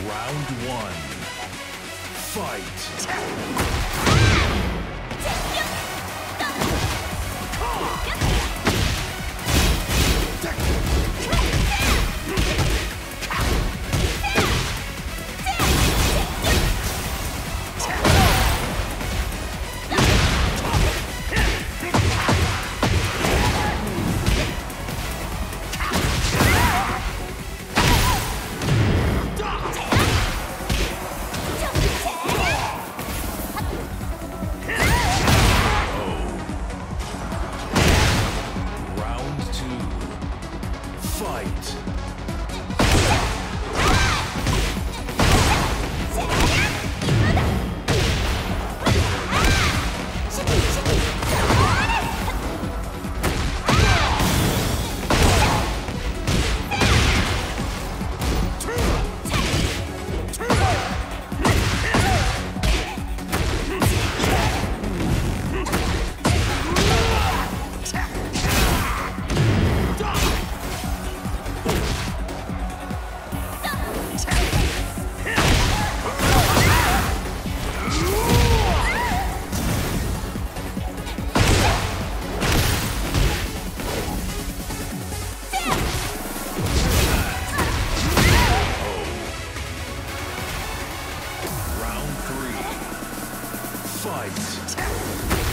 Round one. Fight. Fight. Fight.